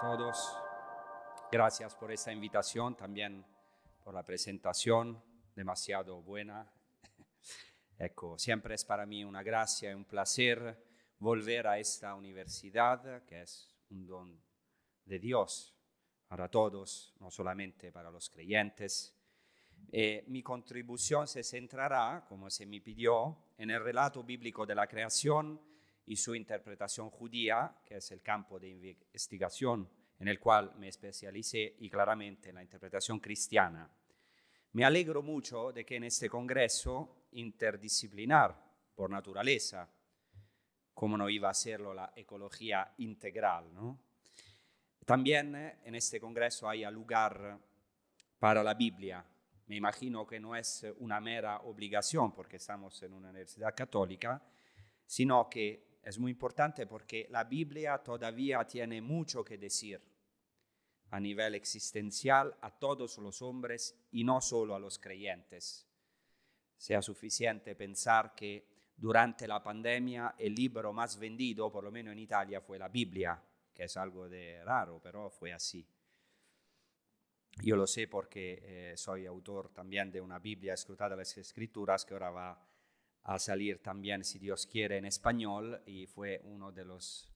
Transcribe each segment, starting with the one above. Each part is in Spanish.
todos. Gracias por esta invitación, también por la presentación, demasiado buena. Ecco, siempre es para mí una gracia y un placer volver a esta universidad, que es un don de Dios para todos, no solamente para los creyentes. Eh, mi contribución se centrará, como se me pidió, en el relato bíblico de la creación y su interpretación judía, que es el campo de investigación en el cual me especialicé, y claramente en la interpretación cristiana. Me alegro mucho de que en este congreso interdisciplinar, por naturaleza, como no iba a serlo la ecología integral, ¿no? También eh, en este congreso haya lugar para la Biblia. Me imagino que no es una mera obligación porque estamos en una universidad católica, sino que es muy importante porque la Biblia todavía tiene mucho que decir a nivel existencial a todos los hombres y no solo a los creyentes. Sea suficiente pensar que durante la pandemia el libro más vendido, por lo menos en Italia, fue la Biblia, que es algo de raro, pero fue así. Yo lo sé porque eh, soy autor también de una Biblia escrutada de las Escrituras que ahora va a salir también, si Dios quiere, en español y fue uno de los,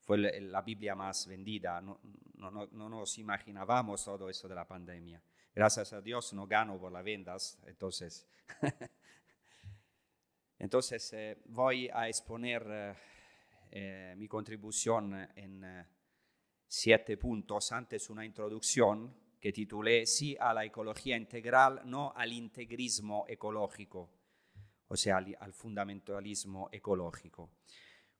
fue la Biblia más vendida. No, no, no, nos imaginábamos todo eso de la pandemia. Gracias a Dios no gano por las ventas, entonces, entonces eh, voy a exponer eh, eh, mi contribución en siete puntos. Antes una introducción que titulé Sí a la ecología integral, no al integrismo ecológico o sea, al, fundamentalismo ecológico.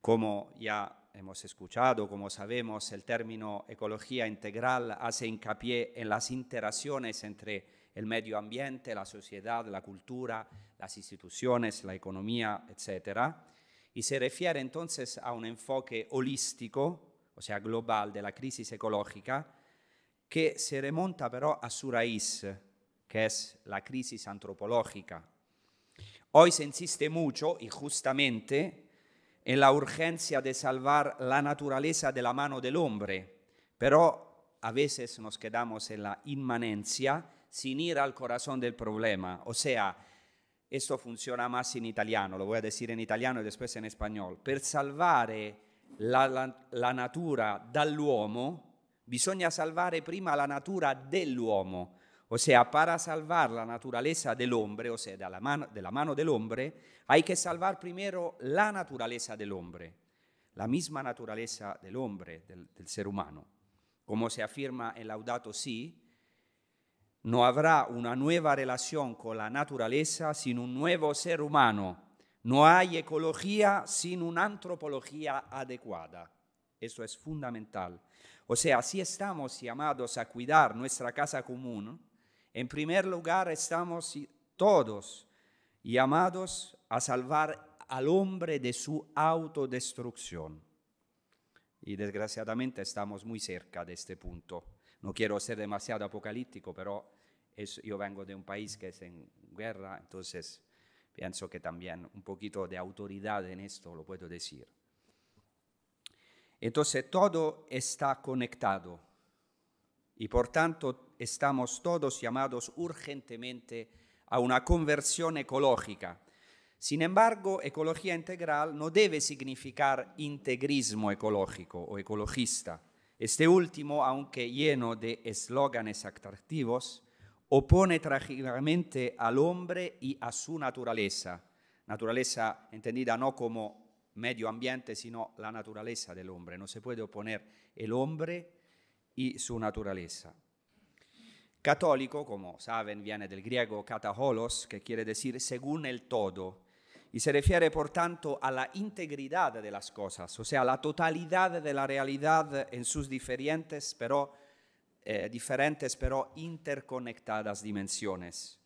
Como ya hemos escuchado, como sabemos, el término ecología integral hace hincapié en las interacciones entre el medio ambiente, la sociedad, la cultura, las instituciones, la economía, etc. Y se refiere entonces a un enfoque holístico, o sea, global de la crisis ecológica, que se remonta pero a su raíz, que es la crisis antropológica, Hoy se insiste mucho, y justamente, en la urgencia de salvar la naturaleza de la mano del hombre, pero a veces nos quedamos en la inmanencia sin ir al corazón del problema. O sea, esto funciona más en italiano, lo voy a decir en italiano y después en español. Per salvare la, la, la natura dall'uomo, bisogna salvare prima la natura dell'uomo. O sea, para salvar la naturaleza del hombre, o sea, de la mano, de la mano del hombre, hay que salvar primero la naturaleza del hombre, la misma naturaleza del hombre, del, ser humano. Como se afirma en Laudato Si, no habrá una nueva relación con la naturaleza sin un nuevo ser humano. No hay ecología sin una antropología adecuada. Eso es fundamental. O sea, si estamos llamados a cuidar nuestra casa común, en primer lugar, estamos todos llamados a salvar al hombre de su autodestrucción. Y desgraciadamente estamos muy cerca de este punto. No quiero ser demasiado apocalíptico, pero yo vengo de un país que es en guerra, entonces pienso que también un poquito de autoridad en esto lo puedo decir. Entonces todo está conectado y por tanto estamos todos llamados urgentemente a una conversión ecológica. Sin embargo, ecología integral no debe significar integrismo ecológico o ecologista. Este último, aunque lleno de eslóganes atractivos, opone trágicamente al hombre y a su naturaleza, naturaleza entendida no como medio ambiente, sino la naturaleza del hombre. No se puede oponer el hombre y su naturaleza. Católico, como saben, viene del griego kataholos, que quiere decir según el todo, y se refiere por tanto a la integridad de las cosas, o sea, la totalidad de la realidad en sus diferentes pero, eh, diferentes pero interconectadas dimensiones.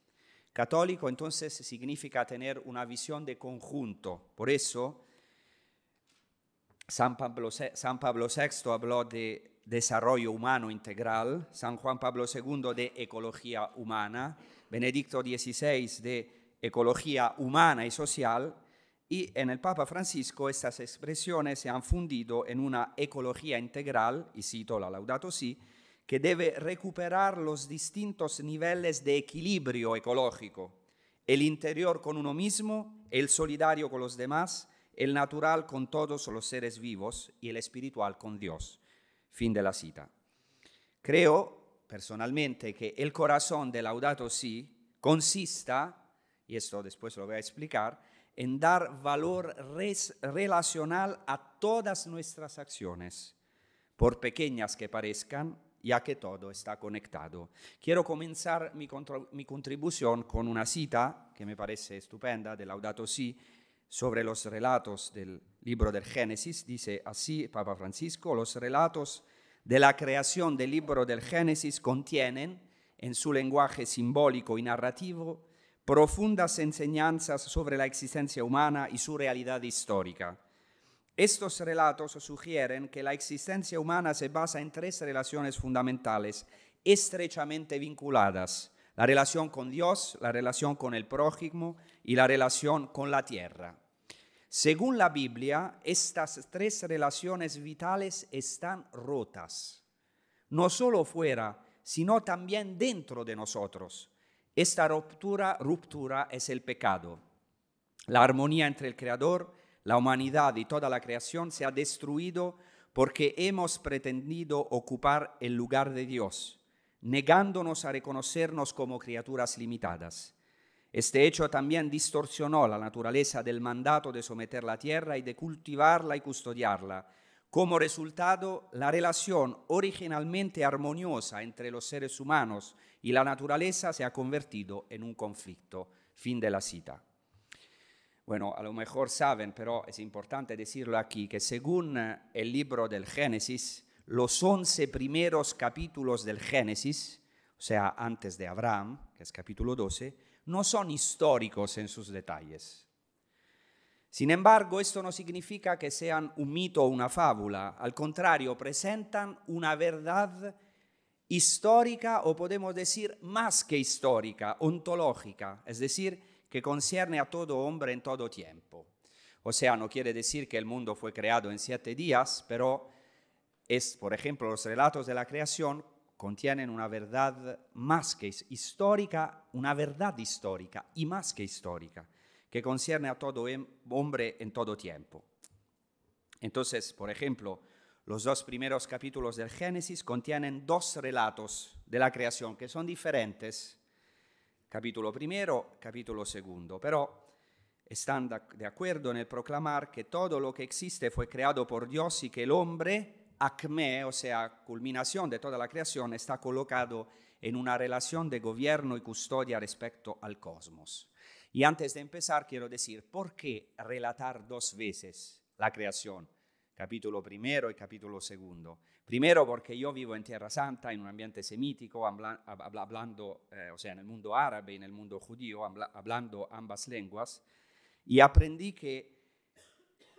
Católico entonces significa tener una visión de conjunto, por eso San Pablo, San Pablo VI habló de desarrollo humano integral, San Juan Pablo II de ecología humana, Benedicto XVI de ecología humana y social, Y en el Papa Francisco estas expresiones se han fundido en una ecología integral, y cito la Laudato Si, que debe recuperar los distintos niveles de equilibrio ecológico, el interior con uno mismo, el solidario con los demás, el natural con todos los seres vivos y el espiritual con Dios. Fin de la cita. Creo personalmente que el corazón de Laudato Si consista, y esto después lo voy a explicar, en dar valor relacional a todas nuestras acciones, por pequeñas que parezcan, ya que todo está conectado. Quiero comenzar mi, mi contribución con una cita que me parece estupenda de Laudato Si sobre los relatos del libro del Génesis. Dice así Papa Francisco, los relatos de la creación del libro del Génesis contienen, en su lenguaje simbólico y narrativo, profundas enseñanzas sobre la existencia humana y su realidad histórica. Estos relatos sugieren que la existencia humana se basa en tres relaciones fundamentales, estrechamente vinculadas, la relación con Dios, la relación con el prójimo y la relación con la tierra. Según la Biblia, estas tres relaciones vitales están rotas, no solo fuera, sino también dentro de nosotros. Esta ruptura, ruptura es el pecado. La armonía entre el Creador, la humanidad y toda la creación se ha destruido porque hemos pretendido ocupar el lugar de Dios, negándonos a reconocernos como criaturas limitadas. Este hecho también distorsionó la naturaleza del mandato de someter la tierra y de cultivarla y custodiarla. Como resultado, la relación originalmente armoniosa entre los seres humanos y la naturaleza se ha convertido en un conflicto. Fin de la cita. Bueno, a lo mejor saben, pero es importante decirlo aquí, que según el libro del Génesis, los once primeros capítulos del Génesis, o sea, antes de Abraham, que es capítulo 12, no son históricos en sus detalles. Sin embargo, esto no significa que sean un mito o una fábula, al contrario, presentan una verdad histórica o podemos decir más que histórica, ontológica, es decir, que concierne a todo hombre en todo tiempo. O sea, no quiere decir que el mundo fue creado en siete días, pero es, por ejemplo, los relatos de la creación contienen una verdad más que histórica, una verdad histórica y más que histórica, que concierne a todo hombre en todo tiempo. Entonces, por ejemplo, los dos primeros capítulos del Génesis contienen dos relatos de la creación que son diferentes, capítulo primero, capítulo segundo, pero están de acuerdo en proclamar que todo lo que existe fue creado por Dios y que el hombre, acme, o sea, culminación de toda la creación, está colocado en una relación de gobierno y custodia respecto al cosmos. Y antes de empezar, quiero decir, ¿por qué relatar dos veces la creación? capítulo primero y capítulo segundo. Primero porque yo vivo en Tierra Santa, en un ambiente semítico, hablando, eh, o sea, en el mundo árabe y en el mundo judío, hablando ambas lenguas, y aprendí que,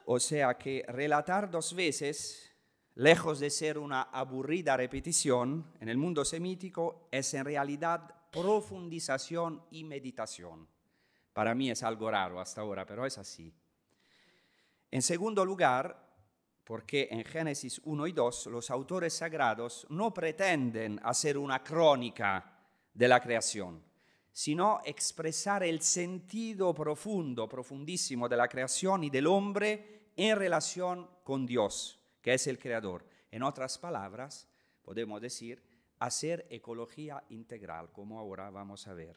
o sea, que relatar dos veces, lejos de ser una aburrida repetición, en el mundo semítico es en realidad profundización y meditación. Para mí es algo raro hasta ahora, pero es así. En segundo lugar, porque en Génesis 1 y 2 los autores sagrados no pretenden hacer una crónica de la creación, sino expresar el sentido profundo, profundísimo de la creación y del hombre en relación con Dios, que es el creador. En otras palabras, podemos decir, hacer ecología integral, como ahora vamos a ver.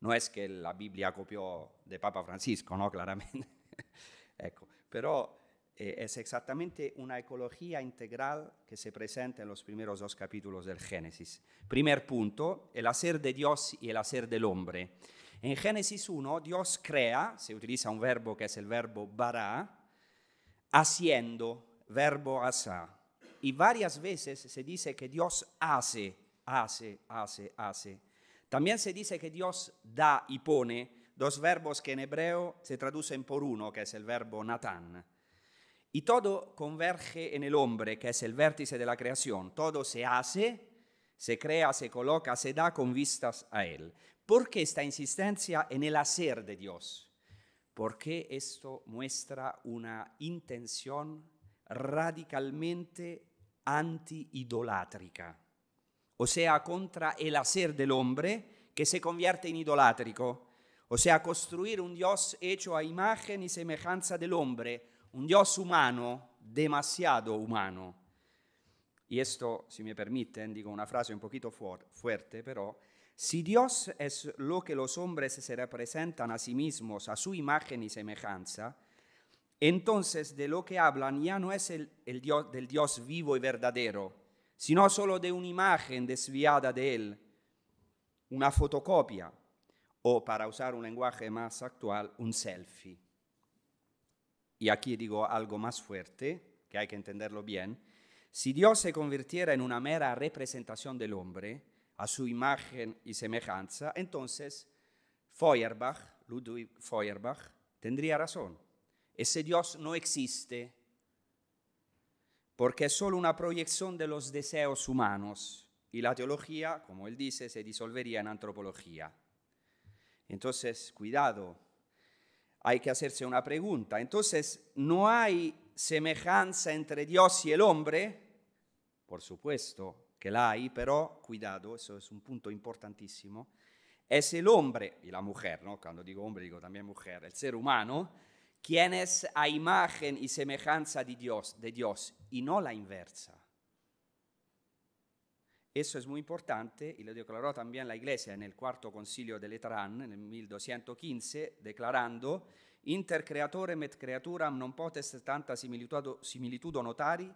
No es que la Biblia copió de Papa Francisco, no, claramente. ecco, pero eh, es exactamente una ecología integral que se presenta en los primeros dos capítulos del Génesis. Primer punto, el hacer de Dios y el hacer del hombre. En Génesis 1, Dios crea, se utiliza un verbo que es el verbo bara, haciendo, verbo asa. Y varias veces se dice que Dios hace, hace, hace, hace. También se dice que Dios da y pone, dos verbos que en hebreo se traducen por uno, que es el verbo natán. Y todo converge en el hombre, que es el vértice de la creación. Todo se hace, se crea, se coloca, se da con vistas a Él. ¿Por qué esta insistencia en el hacer de Dios? porque esto muestra una intención radicalmente anti-idolátrica, o sea, contra el hacer del hombre que se convierte en idolátrico, o sea, construir un Dios hecho a imagen y semejanza del hombre, un Dios humano, demasiado humano. Y esto, si me permiten, digo una frase un poquito fuerte, pero si Dios es lo que los hombres se representan a sí mismos, a su imagen y semejanza, entonces de lo que hablan ya no es el, del Dios vivo y verdadero, sino solo de una imagen desviada de Él, una fotocopia, o para usar un lenguaje más actual, un selfie. Y aquí digo algo más fuerte, que hay que entenderlo bien. Si Dios se convirtiera en una mera representación del hombre, a su imagen y semejanza, entonces Feuerbach, Ludwig Feuerbach, tendría razón ese Dios no existe porque es solo una proyección de los deseos humanos y la teología, como él dice, se disolvería en antropología. Entonces, cuidado, hay que hacerse una pregunta. Entonces, ¿no hay semejanza entre Dios y el hombre? Por supuesto que la hay, pero cuidado, eso es un punto importantísimo. Es el hombre y la mujer, ¿no? Cuando digo hombre digo también mujer, el ser humano quien es a imagen y semejanza de Dios, de Dios y no la inversa. Eso es muy importante y lo declaró también la Iglesia en el cuarto concilio de Letrán en el 1215, declarando inter creatorem et creaturam non potest tanta similitudo, notari,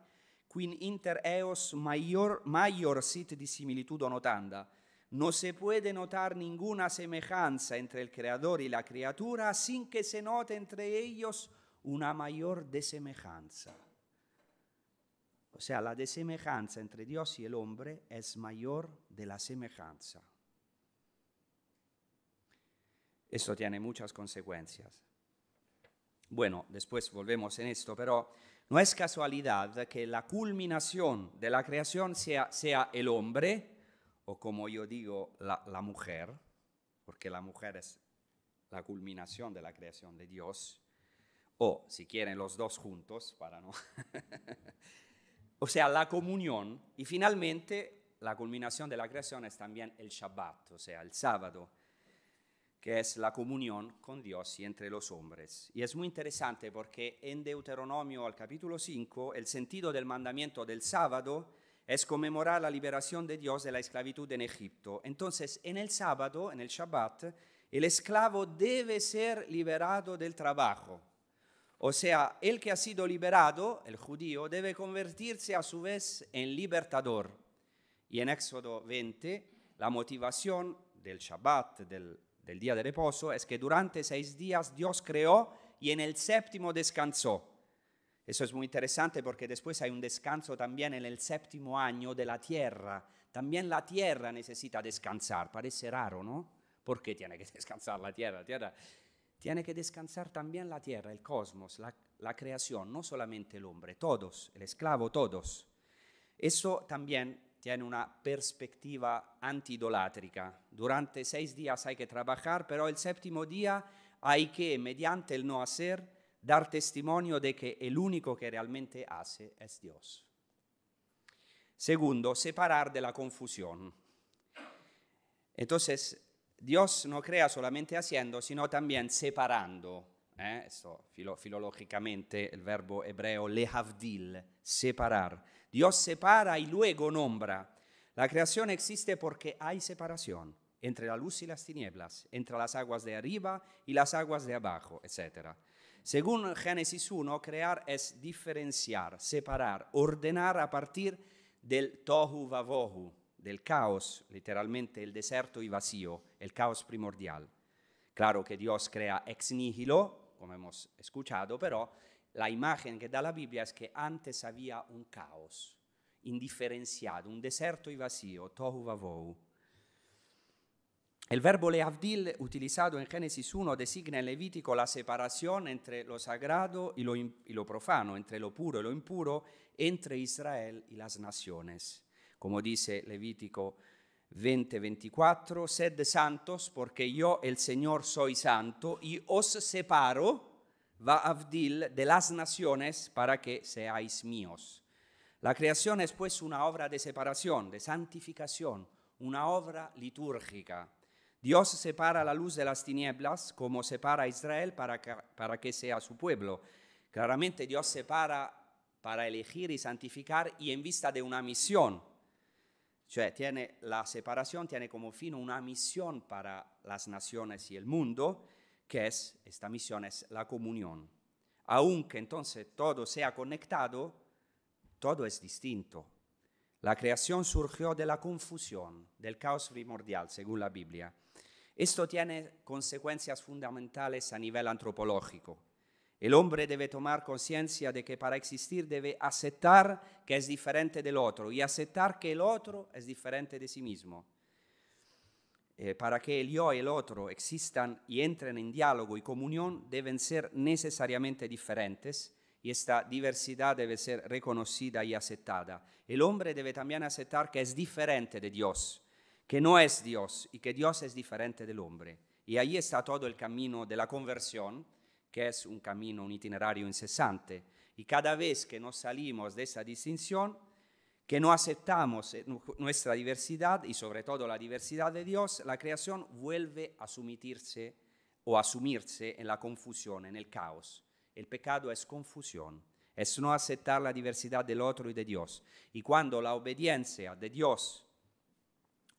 quin inter eos maior, maior sit di similitudo notanda, no se puede notar ninguna semejanza entre el creador y la criatura sin que se note entre ellos una mayor desemejanza. O sea, la desemejanza entre Dios y el hombre es mayor de la semejanza. Esto tiene muchas consecuencias. Bueno, después volvemos en esto, pero no es casualidad que la culminación de la creación sea, sea el hombre, o como yo digo, la, mujer, porque la mujer es la culminación de la creación de Dios, o si quieren los dos juntos, para no... o sea, la comunión, y finalmente la culminación de la creación es también el Shabbat, o sea, el sábado, que es la comunión con Dios y entre los hombres. Y es muy interesante porque en Deuteronomio al capítulo 5, el sentido del mandamiento del sábado es conmemorar la liberación de Dios de la esclavitud en Egipto. Entonces, en el sábado, en el Shabbat, el esclavo debe ser liberado del trabajo. O sea, el que ha sido liberado, el judío, debe convertirse a su vez en libertador. Y en Éxodo 20, la motivación del Shabbat, del, del día de reposo, es que durante seis días Dios creó y en el séptimo descansó. Eso es muy interesante porque después hay un descanso también en el séptimo año de la tierra. También la tierra necesita descansar. Parece raro, ¿no? ¿Por qué tiene que descansar la tierra? La tierra tiene que descansar también la tierra, el cosmos, la, la creación, no solamente el hombre, todos, el esclavo, todos. Eso también tiene una perspectiva antidolátrica. Durante seis días hay que trabajar, pero el séptimo día hay que, mediante el no hacer, dar testimonio de que el único que realmente hace es Dios. Segundo, separar de la confusión. Entonces, Dios no crea solamente haciendo, sino también separando. ¿eh? Esto, filológicamente, el verbo hebreo lehavdil, separar. Dios separa y luego nombra. La creación existe porque hay separación entre la luz y las tinieblas, entre las aguas de arriba y las aguas de abajo, etc. Según Génesis 1, crear es diferenciar, separar, ordenar a partir del tohu vavohu, del caos, literalmente el deserto y vacío, el caos primordial. Claro que Dios crea ex nihilo, como hemos escuchado, pero la imagen que da la Biblia es que antes había un caos indiferenciado, un deserto y vacío, tohu vavohu. El verbo leavdil utilizado en Génesis 1 designa en Levítico la separación entre lo sagrado y lo, profano, entre lo puro y lo impuro, entre Israel y las naciones. Como dice Levítico 20, 24, sed santos, porque yo, el Señor, soy santo, y os separo, va avdil, de las naciones para que seáis míos. La creación es pues una obra de separación, de santificación, una obra litúrgica. Dios separa la luz de las tinieblas como separa a Israel para que, sea su pueblo. Claramente Dios separa para elegir y santificar y en vista de una misión. Cioè, tiene, la separación tiene como fin una misión para las naciones y el mundo, que es, esta misión es la comunión. Aunque entonces todo sea conectado, todo es distinto. La creación surgió de la confusión, del caos primordial, según la Biblia. Esto tiene consecuencias fundamentales a nivel antropológico. El hombre debe tomar conciencia de que para existir debe aceptar que es diferente del otro y aceptar que el otro es diferente de sí mismo. Eh, para que el yo y el otro existan y entren en diálogo y comunión deben ser necesariamente diferentes y esta diversidad debe ser reconocida y aceptada. El hombre debe también aceptar que es diferente de Dios, que no es Dios y que Dios es diferente del hombre. Y ahí está todo el camino de la conversión, que es un camino, un itinerario incesante. Y cada vez que nos salimos de esa distinción, que no aceptamos eh, nuestra diversidad y sobre todo la diversidad de Dios, la creación vuelve a sumitirse o a sumirse en la confusión, en el caos. El pecado es confusión, es no aceptar la diversidad del otro y de Dios. Y cuando la obediencia de Dios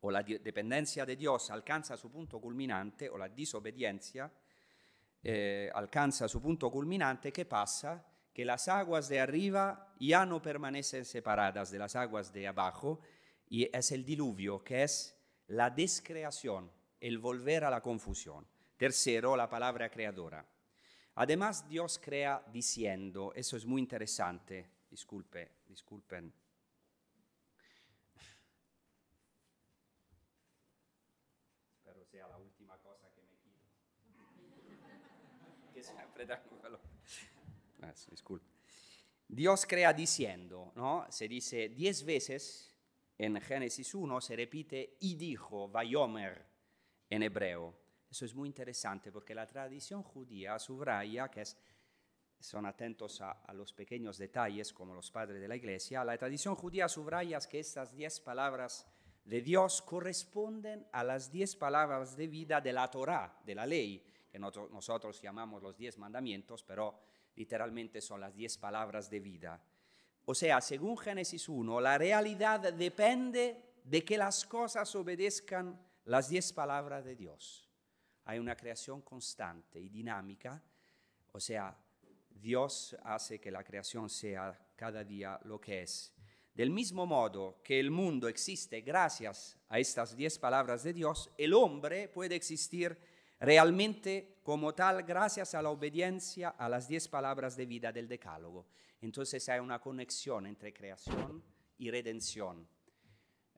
o la dependencia de Dios alcanza su punto culminante, o la disobediencia, eh, alcanza su punto culminante, ¿qué pasa? Que las aguas de arriba ya no permanecen separadas de las aguas de abajo y es el diluvio, que es la descreación, el volver a la confusión. Tercero, la palabra creadora. Además, Dios crea diciendo, eso es muy interesante, disculpe, disculpen. Espero sea la última cosa que me quito. que siempre tranquilo. Eso, disculpe. Dios crea diciendo, ¿no? Se dice diez veces en Génesis 1, se repite y dijo, Vayomer en hebreo. Eso es muy interesante porque la tradición judía subraya que son atentos a, los pequeños detalles como los padres de la iglesia, la tradición judía subraya que estas diez palabras de Dios corresponden a las diez palabras de vida de la Torah, de la ley, que nosotros llamamos los diez mandamientos, pero literalmente son las diez palabras de vida. O sea, según Génesis 1, la realidad depende de que las cosas obedezcan las diez palabras de Dios hay una creación constante y dinámica, o sea, Dios hace que la creación sea cada día lo que es. Del mismo modo que el mundo existe gracias a estas diez palabras de Dios, el hombre puede existir realmente como tal gracias a la obediencia a las diez palabras de vida del Decálogo. Entonces hay una conexión entre creación y redención.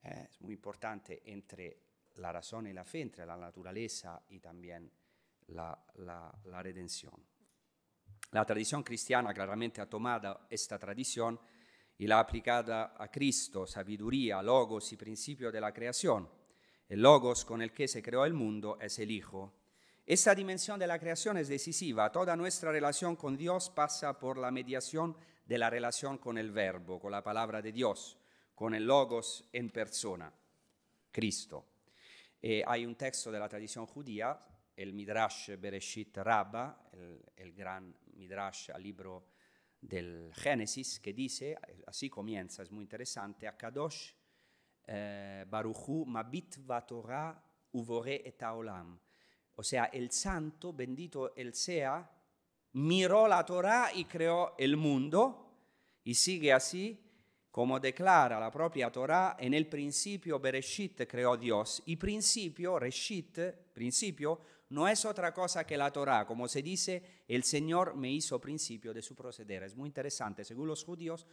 Eh, es muy importante entre la razón y la fe, entre la naturaleza y también la, redención. La tradición cristiana claramente ha tomado esta tradición y la ha aplicada a Cristo, sabiduría, logos y principio de la creación. El logos con el que se creó el mundo es el Hijo. Esta dimensión de la creación es decisiva. Toda nuestra relación con Dios pasa por la mediación de la relación con el Verbo, con la palabra de Dios, con el logos en persona, Cristo. E hay un texto de la tradición judía, el Midrash Bereshit Rabba, el, el gran Midrash al libro del Génesis, que dice, así comienza, es muy interesante, Akadosh eh, Baruchu Mabit Torah Uvore et Haolam. O sea, el santo, bendito él sea, miró la Torah y creó el mundo, y sigue así, como declara la propia Torah, en el principio Bereshit creó Dios. Y principio, Reshit, principio, no es otra cosa que la Torah. Como se dice, el Señor me hizo principio de su proceder. Es muy interesante. Según los judíos,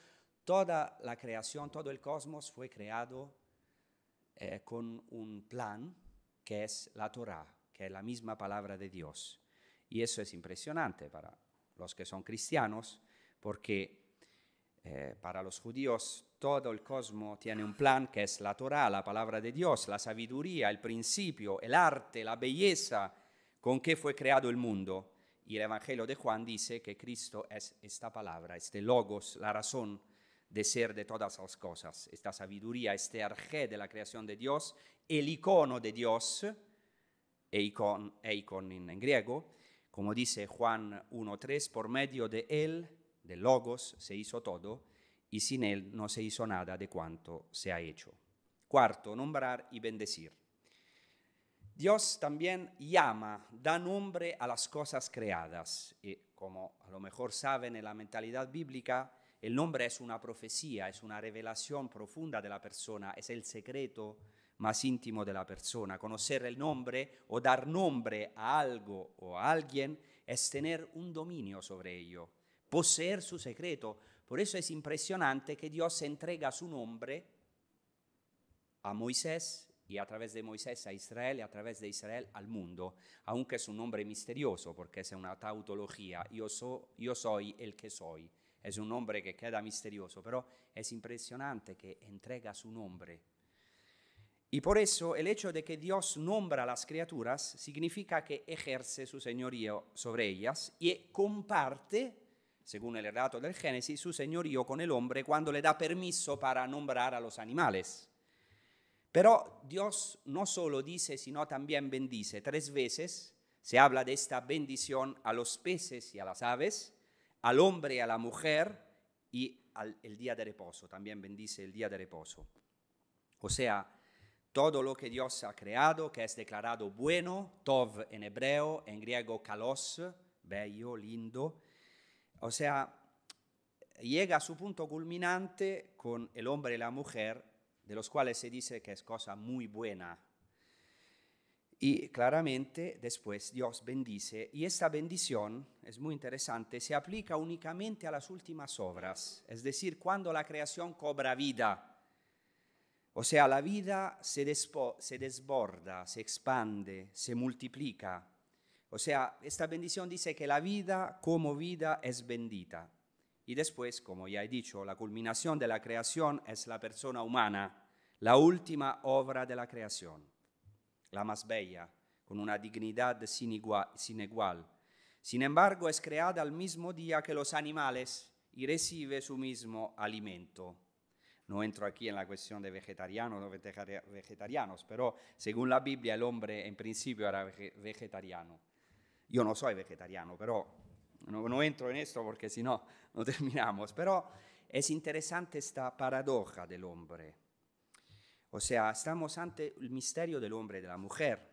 toda la creación, todo el cosmos fue creado eh, con un plan que es la Torah, que es la misma palabra de Dios. Y eso es impresionante para los que son cristianos, porque eh, para los judíos todo el cosmos tiene un plan que es la Torah, la palabra de Dios, la sabiduría, el principio, el arte, la belleza con que fue creado el mundo. Y el Evangelio de Juan dice que Cristo es esta palabra, este logos, la razón de ser de todas las cosas, esta sabiduría, este arjé de la creación de Dios, el icono de Dios, e icon, en griego, como dice Juan 1.3, por medio de él, de logos, se hizo todo, y sin él no se hizo nada de cuanto se ha hecho. Cuarto, nombrar y bendecir. Dios también llama, da nombre a las cosas creadas. Y como a lo mejor saben en la mentalidad bíblica, el nombre es una profecía, es una revelación profunda de la persona, es el secreto más íntimo de la persona. Conocer el nombre o dar nombre a algo o a alguien es tener un dominio sobre ello, poseer su secreto, por eso es impresionante que Dios entrega su nombre a Moisés y a través de Moisés a Israel y a través de Israel al mundo, aunque es un nombre misterioso porque es una tautología, yo, yo soy el que soy, es un nombre que queda misterioso, pero es impresionante que entrega su nombre. Y por eso el hecho de que Dios nombra a las criaturas significa que ejerce su señorío sobre ellas y comparte según el relato del Génesis, su señorío con el hombre cuando le da permiso para nombrar a los animales. Pero Dios no solo dice, sino también bendice. Tres veces se habla de esta bendición a los peces y a las aves, al hombre y a la mujer y al el día de reposo. También bendice el día de reposo. O sea, todo lo que Dios ha creado, que es declarado bueno, tov en hebreo, en griego kalos, bello, lindo, o sea, llega a su punto culminante con el hombre y la mujer, de los cuales se dice que es cosa muy buena. Y claramente después Dios bendice, y esta bendición es muy interesante, se aplica únicamente a las últimas obras, es decir, cuando la creación cobra vida. O sea, la vida se, desborda, se expande, se multiplica. O sea, esta bendición dice que la vida como vida es bendita. Y después, como ya he dicho, la culminación de la creación es la persona humana, la última obra de la creación, la más bella, con una dignidad sin igual. Sin, embargo, es creada al mismo día que los animales y recibe su mismo alimento. No entro aquí en la cuestión de vegetarianos o vegetarianos, pero según la Biblia el hombre en principio era vegetariano. Yo no soy vegetariano, pero no, entro en esto porque si no, no terminamos. Pero es interesante esta paradoja del hombre. O sea, estamos ante el misterio del hombre y de la mujer.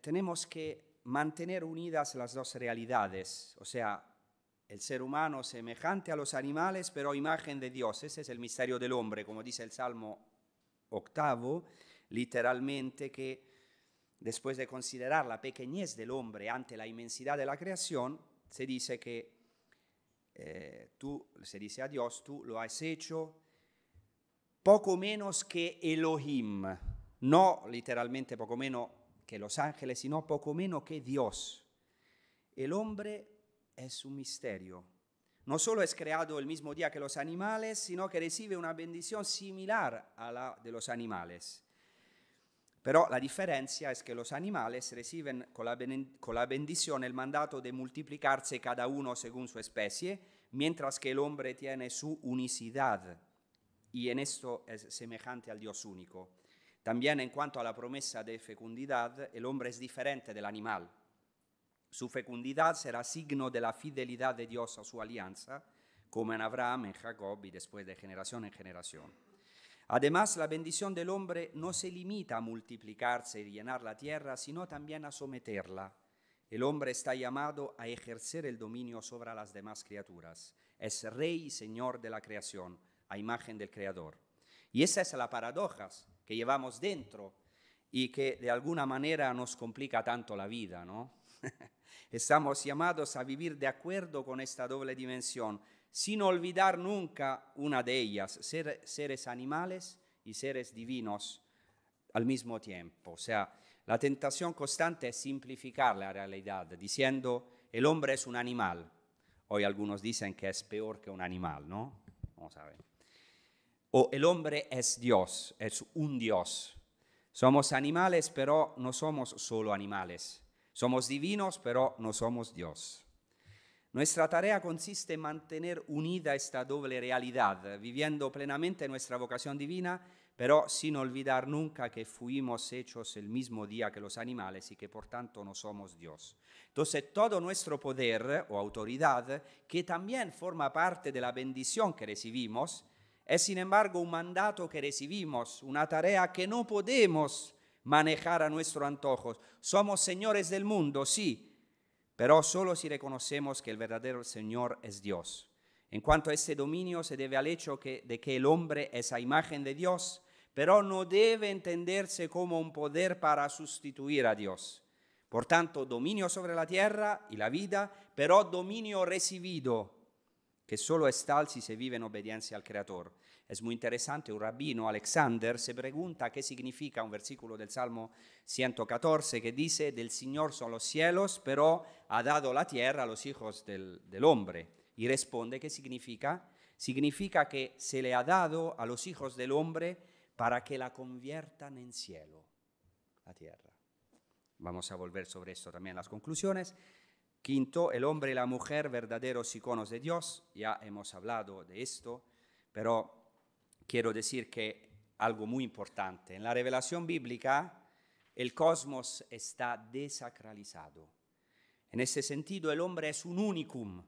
tenemos que mantener unidas las dos realidades. O sea, el ser humano semejante a los animales, pero imagen de Dios. Ese es el misterio del hombre, como dice el Salmo octavo, literalmente, que después de considerar la pequeñez del hombre ante la inmensidad de la creación, se dice que eh, tú, se dice a Dios, tú lo has hecho poco menos que Elohim, no literalmente poco menos que los ángeles, sino poco menos que Dios. El hombre es un misterio. No solo es creado el mismo día que los animales, sino que recibe una bendición similar a la de los animales. Pero la diferencia es que los animales reciben con la, con la bendición el mandato de multiplicarse cada uno según su especie, mientras que el hombre tiene su unicidad y en esto es semejante al Dios único. También en cuanto a la promesa de fecundidad, el hombre es diferente del animal. Su fecundidad será signo de la fidelidad de Dios a su alianza, como en Abraham, en Jacob y después de generación en generación. Además, la bendición del hombre no se limita a multiplicarse y llenar la tierra, sino también a someterla. El hombre está llamado a ejercer el dominio sobre las demás criaturas. Es rey y señor de la creación, a imagen del Creador. Y esa es la paradoja que llevamos dentro y que de alguna manera nos complica tanto la vida, ¿no? Estamos llamados a vivir de acuerdo con esta doble dimensión, sin olvidar nunca una de ellas, ser, seres animales y seres divinos al mismo tiempo. O sea, la tentación constante es simplificar la realidad, diciendo el hombre es un animal. Hoy algunos dicen que es peor que un animal, ¿no? vamos a ver. O el hombre es Dios, es un Dios. Somos animales, pero no somos solo animales. Somos divinos, pero no somos Dios. Nuestra tarea consiste en mantener unida esta doble realidad, viviendo plenamente nuestra vocación divina, pero sin olvidar nunca que fuimos hechos el mismo día que los animales y que por tanto no somos Dios. Entonces todo nuestro poder o autoridad, que también forma parte de la bendición que recibimos, es sin embargo un mandato que recibimos, una tarea que no podemos manejar a nuestro antojo. Somos señores del mundo, sí, pero solo si reconocemos que el verdadero Señor es Dios. En cuanto a este dominio se debe al hecho de que el hombre es a imagen de Dios, pero no debe entenderse como un poder para sustituir a Dios. Por tanto, dominio sobre la tierra y la vida, pero dominio recibido, que solo es tal si se vive en obediencia al Creador. Es muy interesante, un rabino, Alexander, se pregunta qué significa un versículo del Salmo 114 que dice, del Señor son los cielos, pero ha dado la tierra a los hijos del, del hombre. Y responde, ¿qué significa? Significa que se le ha dado a los hijos del hombre para que la conviertan en cielo, la tierra. Vamos a volver sobre esto también las conclusiones. Quinto, el hombre y la mujer, verdaderos iconos de Dios. Ya hemos hablado de esto, pero quiero decir que algo muy importante. En la revelación bíblica, el cosmos está desacralizado. En ese sentido, el hombre es un unicum,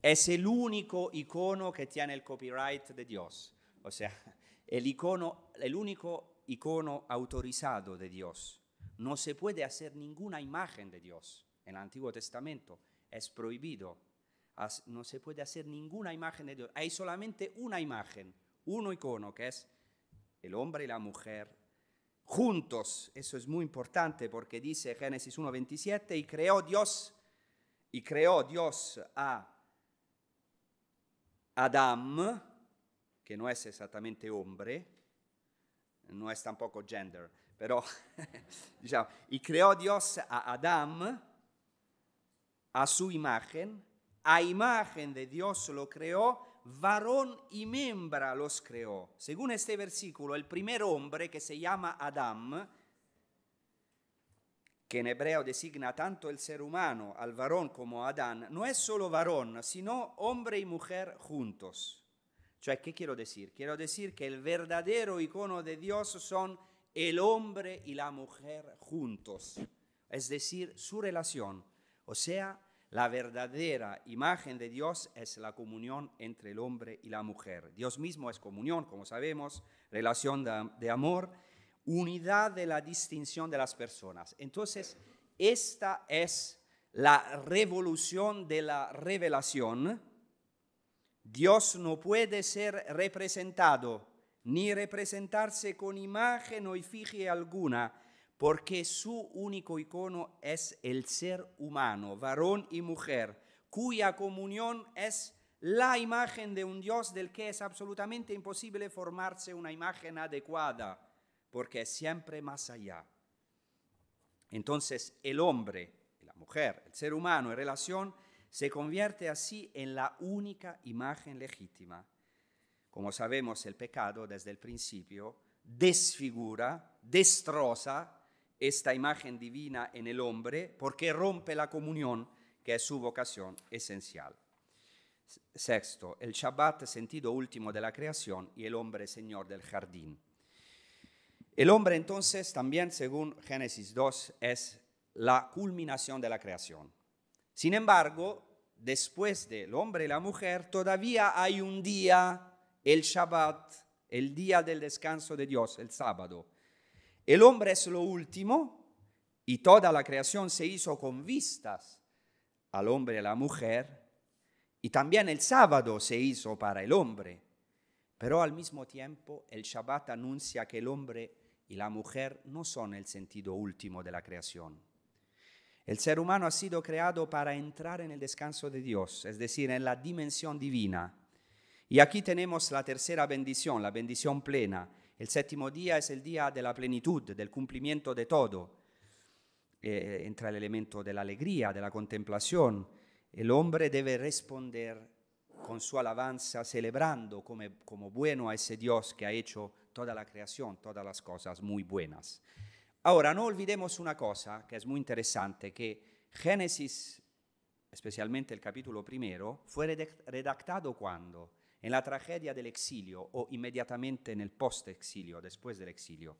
es el único icono que tiene el copyright de Dios. O sea, el, icono, el único icono autorizado de Dios. No se puede hacer ninguna imagen de Dios. En el Antiguo Testamento es prohibido. No se puede hacer ninguna imagen de Dios. Hay solamente una imagen, uno icono, que es el hombre y la mujer juntos. Eso es muy importante porque dice Génesis 1.27, y creó Dios, y creó Dios a Adam, que no es exactamente hombre, no es tampoco gender, pero y creó Dios a Adam a su imagen, a imagen de Dios lo creó, varón y membra los creó. Según este versículo, el primer hombre que se llama Adam, que en hebreo designa tanto el ser humano, al varón como a Adán, no es solo varón, sino hombre y mujer juntos. ¿qué quiero decir? Quiero decir que el verdadero icono de Dios son el hombre y la mujer juntos, es decir, su relación. O sea, la verdadera imagen de Dios es la comunión entre el hombre y la mujer. Dios mismo es comunión, como sabemos, relación de, amor, unidad de la distinción de las personas. Entonces, esta es la revolución de la revelación. Dios no puede ser representado ni representarse con imagen o efigie alguna, porque su único icono es el ser humano, varón y mujer, cuya comunión es la imagen de un Dios del que es absolutamente imposible formarse una imagen adecuada, porque es siempre más allá. Entonces el hombre, la mujer, el ser humano en relación se convierte así en la única imagen legítima como sabemos, el pecado desde el principio desfigura, destroza esta imagen divina en el hombre porque rompe la comunión que es su vocación esencial. Sexto, el Shabbat, sentido último de la creación y el hombre señor del jardín. El hombre entonces también, según Génesis 2, es la culminación de la creación. Sin embargo, después del hombre y la mujer, todavía hay un día el Shabbat, el día del descanso de Dios, el sábado. El hombre es lo último y toda la creación se hizo con vistas al hombre y a la mujer y también el sábado se hizo para el hombre. Pero al mismo tiempo el Shabbat anuncia que el hombre y la mujer no son el sentido último de la creación. El ser humano ha sido creado para entrar en el descanso de Dios, es decir, en la dimensión divina. Y aquí tenemos la tercera bendición, la bendición plena. El séptimo día es el día de la plenitud, del cumplimiento de todo. Eh, entra el elemento de la alegría, de la contemplación. Hombre debe responder con su alabanza, celebrando como, como bueno a ese Dios que ha hecho toda la creación, todas las cosas muy buenas. Ahora, no olvidemos una cosa que es muy interesante, que Génesis, especialmente el capítulo primero, fue redactado cuando? En la tragedia del exilio o inmediatamente en el post-exilio, después del exilio.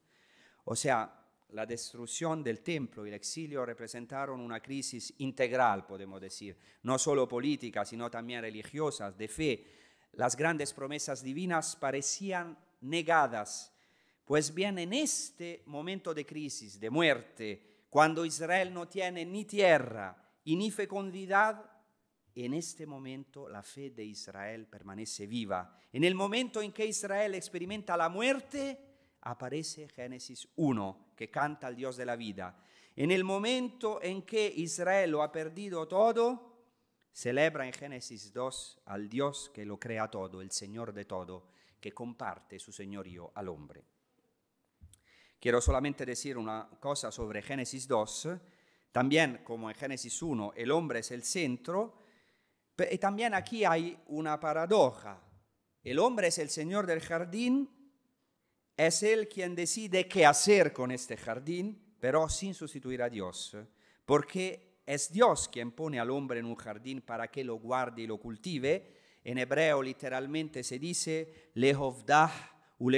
O sea, la destrucción del templo y el exilio representaron una crisis integral, podemos decir, no solo política, sino también religiosa, de fe. Las grandes promesas divinas parecían negadas. Pues bien, en este momento de crisis, de muerte, cuando Israel no tiene ni tierra y ni fecundidad, en este momento la fe de Israel permanece viva. En el momento en que Israel experimenta la muerte, aparece Génesis 1, que canta al Dios de la vida. En el momento en que Israel lo ha perdido todo, celebra en Génesis 2 al Dios que lo crea todo, el Señor de todo, que comparte su señorío al hombre. Quiero solamente decir una cosa sobre Génesis 2. También, como en Génesis 1, el hombre es el centro, y también aquí hay una paradoja. El hombre es el señor del jardín, es Él quien decide qué hacer con este jardín, pero sin sustituir a Dios, porque es Dios quien pone al hombre en un jardín para que lo guarde y lo cultive. En hebreo literalmente se dice lehovdah u.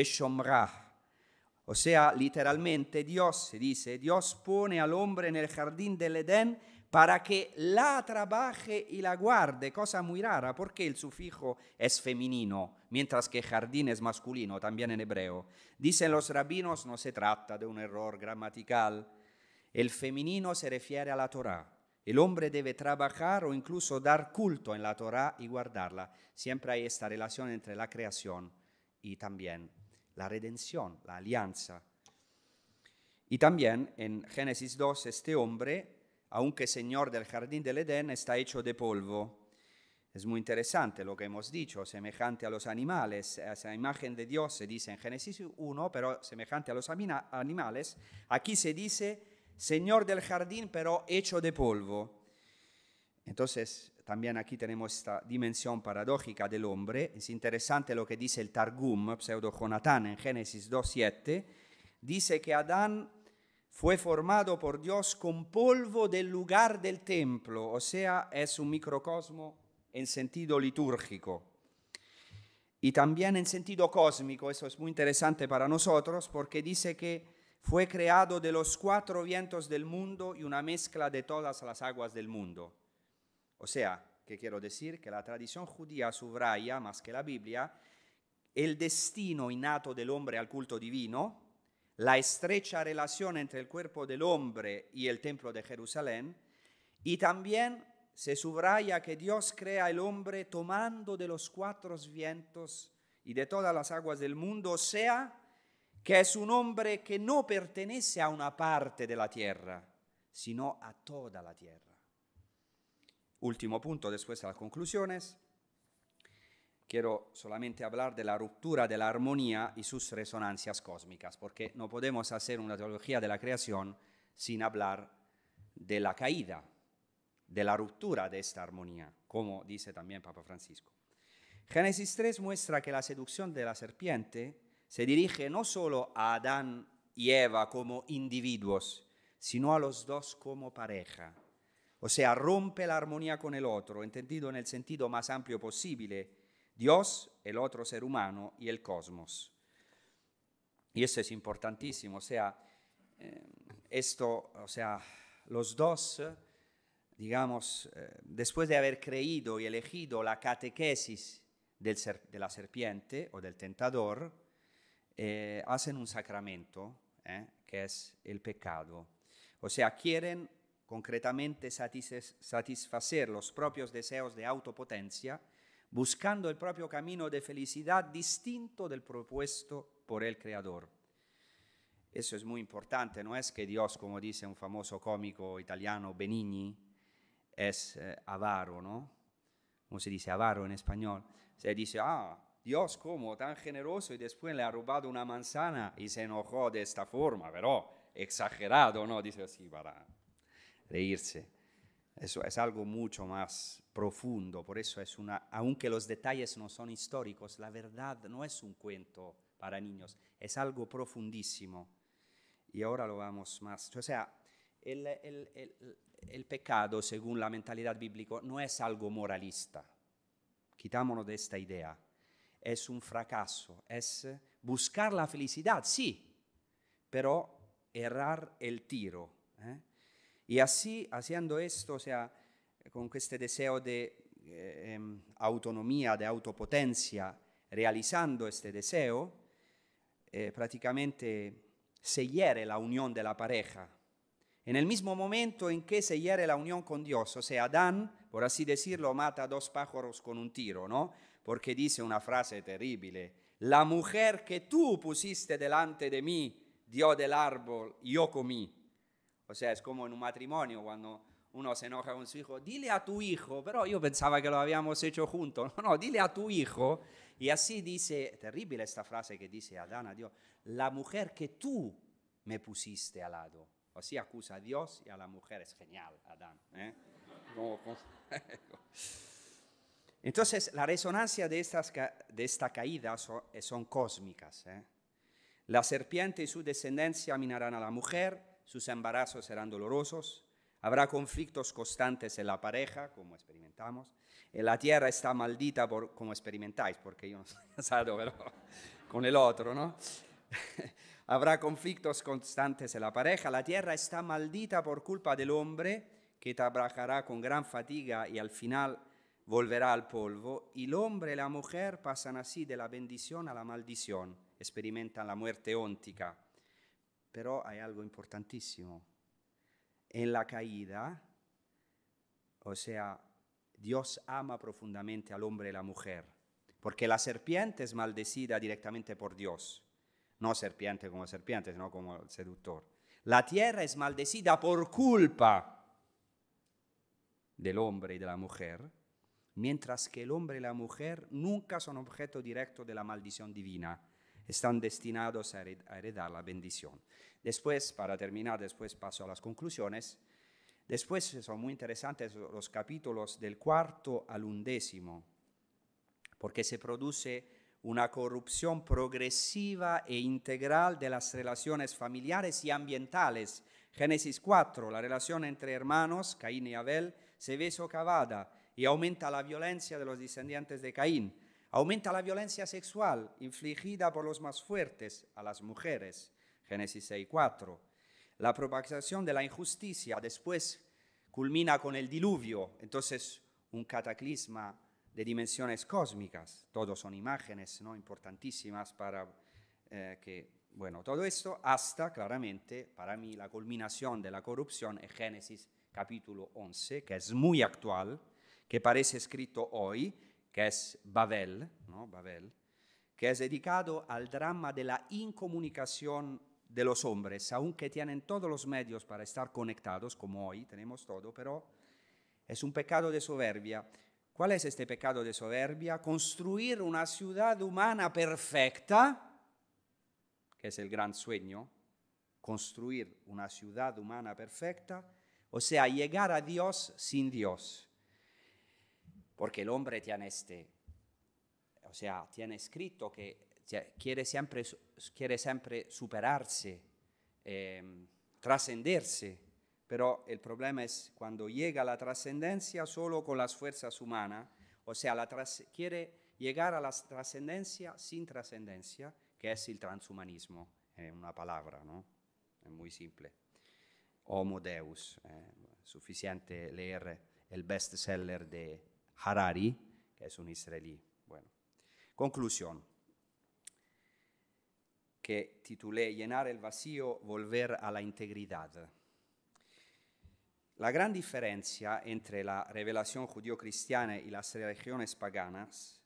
O sea, literalmente Dios se dice, Dios pone al hombre en el jardín del Edén para que la trabaje y la guarde, cosa muy rara, porque el sufijo es femenino, mientras que jardín es masculino, también en hebreo. Dicen los rabinos, no se trata de un error gramatical. El femenino se refiere a la Torah. El hombre debe trabajar o incluso dar culto en la Torah y guardarla. Siempre hay esta relación entre la creación y también la redención, la alianza. Y también en Génesis 2, este hombre aunque Señor del jardín del Edén, está hecho de polvo. Es muy interesante lo que hemos dicho, semejante a los animales. Esa imagen de Dios se dice en Génesis 1, pero semejante a los animales. Aquí se dice Señor del jardín, pero hecho de polvo. Entonces, también aquí tenemos esta dimensión paradójica del hombre. Es interesante lo que dice el Targum, pseudo Jonatán, en Génesis 2.7. Dice que Adán fue formado por Dios con polvo del lugar del templo, o sea, es un microcosmo en sentido litúrgico. Y también en sentido cósmico, eso es muy interesante para nosotros porque dice que fue creado de los cuatro vientos del mundo y una mezcla de todas las aguas del mundo. O sea, que quiero decir que la tradición judía subraya, más que la Biblia, el destino innato del hombre al culto divino, la estrecha relación entre el cuerpo del hombre y el templo de Jerusalén, y también se subraya que Dios crea el hombre tomando de los cuatro vientos y de todas las aguas del mundo, o sea, que es un hombre que no pertenece a una parte de la tierra, sino a toda la tierra. Último punto, después de las conclusiones quiero solamente hablar de la ruptura de la armonía y sus resonancias cósmicas, porque no podemos hacer una teología de la creación sin hablar de la caída, de la ruptura de esta armonía, como dice también Papa Francisco. Génesis 3 muestra que la seducción de la serpiente se dirige no solo a Adán y Eva como individuos, sino a los dos como pareja. O sea, rompe la armonía con el otro, entendido en el sentido más amplio posible, Dios, el otro ser humano y el cosmos. Y eso es importantísimo, o sea, eh, esto, o sea, los dos, digamos, eh, después de haber creído y elegido la catequesis del de la serpiente o del tentador, eh, hacen un sacramento, que es el pecado. O sea, quieren concretamente satisfacer los propios deseos de autopotencia buscando el propio camino de felicidad distinto del propuesto por el Creador. Eso es muy importante, no es que Dios, como dice un famoso cómico italiano, Benigni, es eh, avaro, ¿no? ¿Cómo se dice avaro en español? Se dice, ah, Dios como tan generoso y después le ha robado una manzana y se enojó de esta forma, pero exagerado, ¿no? Dice así para reírse. Eso es algo mucho más profundo, por eso es una, aunque los detalles no son históricos, la verdad no es un cuento para niños, es algo profundísimo. Y ahora lo vamos más. O sea, el, el pecado, según la mentalidad bíblica, no es algo moralista. Quitámonos de esta idea. Es un fracaso, es buscar la felicidad, sí, pero errar el tiro. ¿eh? Y así, haciendo esto, o sea, con este deseo de eh, autonomía, de autopotencia, realizando este deseo, eh, prácticamente se hiere la unión de la pareja. En el mismo momento en que se hiere la unión con Dios, o sea, Adán, por así decirlo, mata a dos pájaros con un tiro, ¿no? Porque dice una frase terrible, la mujer que tú pusiste delante de mí dio del árbol, yo comí. O sea, es como en un matrimonio cuando uno se enoja con su hijo, dile a tu hijo, pero yo pensaba que lo habíamos hecho juntos, no, no, dile a tu hijo. Y así dice, terrible esta frase que dice Adán a Dios, la mujer que tú me pusiste al lado. Así acusa a Dios y a la mujer, es genial, Adán. ¿eh? Entonces, la resonancia de, estas, de esta caída son, son cósmicas. ¿eh? La serpiente y su descendencia minarán a la mujer, sus embarazos serán dolorosos, habrá conflictos constantes en la pareja, como experimentamos, la tierra está maldita como experimentáis, porque yo no estoy casado, pero con el otro, ¿no? habrá conflictos constantes en la pareja, la tierra está maldita por culpa del hombre que trabajará con gran fatiga y al final volverá al polvo, y el hombre y la mujer pasan así de la bendición a la maldición experimentan la muerte óntica. Pero hay algo importantísimo. En la caída, o sea, Dios ama profundamente al hombre y la mujer, porque la serpiente es maldecida directamente por Dios, no serpiente como serpiente, sino como seductor. La tierra es maldecida por culpa del hombre y de la mujer, mientras que el hombre y la mujer nunca son objeto directo de la maldición divina están destinados a heredar la bendición. Después, para terminar, después paso a las conclusiones. Después son muy interesantes los capítulos del cuarto al undécimo, porque se produce una corrupción progresiva e integral de las relaciones familiares y ambientales. Génesis 4, la relación entre hermanos, Caín y Abel, se ve socavada y aumenta la violencia de los descendientes de Caín. Aumenta la violencia sexual infligida por los más fuertes a las mujeres. Génesis 6.4. La propagación de la injusticia después culmina con el diluvio, entonces un cataclisma de dimensiones cósmicas. Todos son imágenes ¿no? importantísimas para eh, que, bueno, todo esto hasta claramente, para mí, la culminación de la corrupción en Génesis capítulo 11, que es muy actual, que parece escrito hoy, que es Babel, ¿no? Babel, que es dedicado al drama de la incomunicación de los hombres, aunque tienen todos los medios para estar conectados, como hoy tenemos todo, pero es un pecado de soberbia. ¿Cuál es este pecado de soberbia? Construir una ciudad humana perfecta, que es el gran sueño, construir una ciudad humana perfecta, o sea, llegar a Dios sin Dios porque el hombre tiene este, o sea, tiene escrito que quiere siempre, quiere siempre superarse, eh, trascenderse, pero el problema es cuando llega la trascendencia solo con las fuerzas humanas, o sea, la quiere llegar a la trascendencia sin trascendencia, que es el transhumanismo, en una palabra, ¿no? Es muy simple. Homo Deus, eh, suficiente leer el bestseller de Harari, que es un israelí. Bueno, conclusión, que titulé Llenar el vacío, volver a la integridad. La gran diferencia entre la revelación judío-cristiana y las religiones paganas,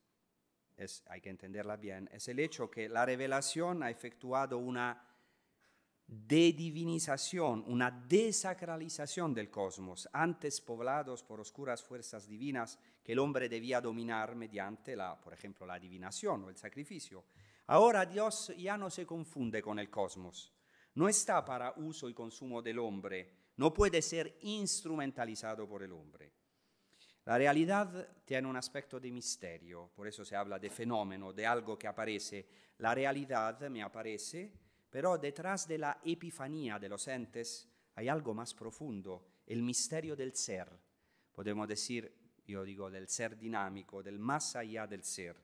es, hay que entenderla bien, es el hecho que la revelación ha efectuado una de divinización, una desacralización del cosmos, antes poblados por oscuras fuerzas divinas que el hombre debía dominar mediante, la, por ejemplo, la adivinación o el sacrificio. Ahora Dios ya no se confunde con el cosmos, no está para uso y consumo del hombre, no puede ser instrumentalizado por el hombre. La realidad tiene un aspecto de misterio, por eso se habla de fenómeno, de algo que aparece. La realidad me aparece, pero detrás de la epifanía de los entes hay algo más profundo, el misterio del ser. Podemos decir, yo digo, del ser dinámico, del más allá del ser.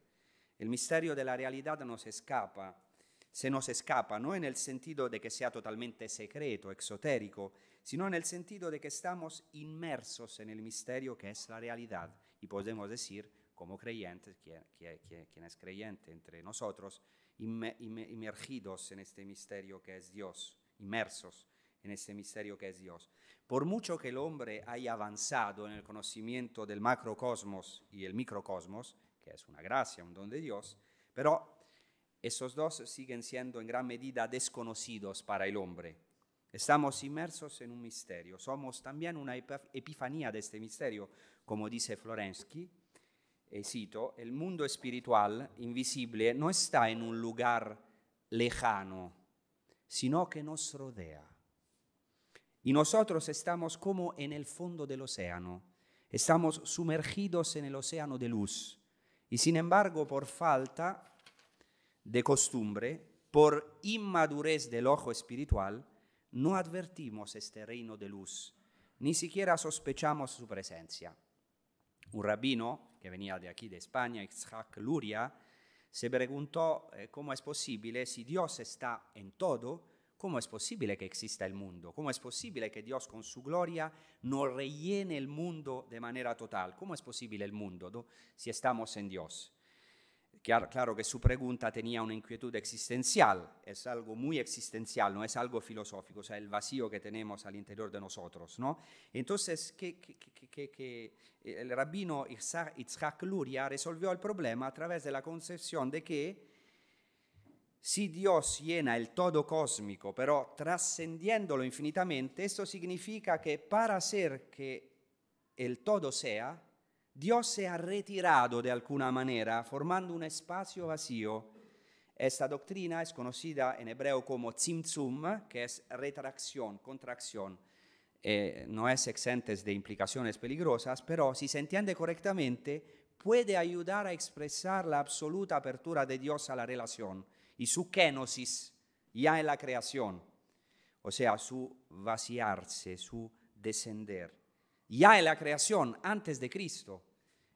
El misterio de la realidad nos escapa, se nos escapa, no en el sentido de que sea totalmente secreto, exotérico, sino en el sentido de que estamos inmersos en el misterio que es la realidad y podemos decir, como creyentes, quien, es creyente entre nosotros, inmergidos en este misterio que es Dios, inmersos en este misterio que es Dios. Por mucho que el hombre haya avanzado en el conocimiento del macrocosmos y el microcosmos, que es una gracia, un don de Dios, pero esos dos siguen siendo en gran medida desconocidos para el hombre. Estamos inmersos en un misterio, somos también una epifanía de este misterio, como dice Florensky, y cito, el mundo espiritual invisible no está en un lugar lejano, sino que nos rodea. Y nosotros estamos como en el fondo del océano, estamos sumergidos en el océano de luz. Y sin embargo, por falta de costumbre, por inmadurez del ojo espiritual, no advertimos este reino de luz, ni siquiera sospechamos su presencia. Un rabino que venía de aquí, de España, Itzhak Luria, se preguntó eh, cómo es posible, si Dios está en todo, cómo es posible que exista el mundo, cómo es posible que Dios con su gloria no rellene el mundo de manera total, cómo es posible el mundo si estamos en Dios. Claro, que su pregunta tenía una inquietud existencial, es algo muy existencial, no es algo filosófico, o sea, el vacío que tenemos al interior de nosotros. ¿no? Entonces, que, el rabino Itzhak Luria resolvió el problema a través de la concepción de que si Dios llena el todo cósmico, pero trascendiéndolo infinitamente, esto significa que para hacer que el todo sea, Dios se ha retirado de alguna manera, formando un espacio vacío. Esta doctrina es conocida en hebreo como tzimtzum, que es retracción, contracción. Eh, no es exente de implicaciones peligrosas, pero si se entiende correctamente, puede ayudar a expresar la absoluta apertura de Dios a la relación y su kenosis ya en la creación, o sea, su vaciarse, su descender, ya en la creación antes de Cristo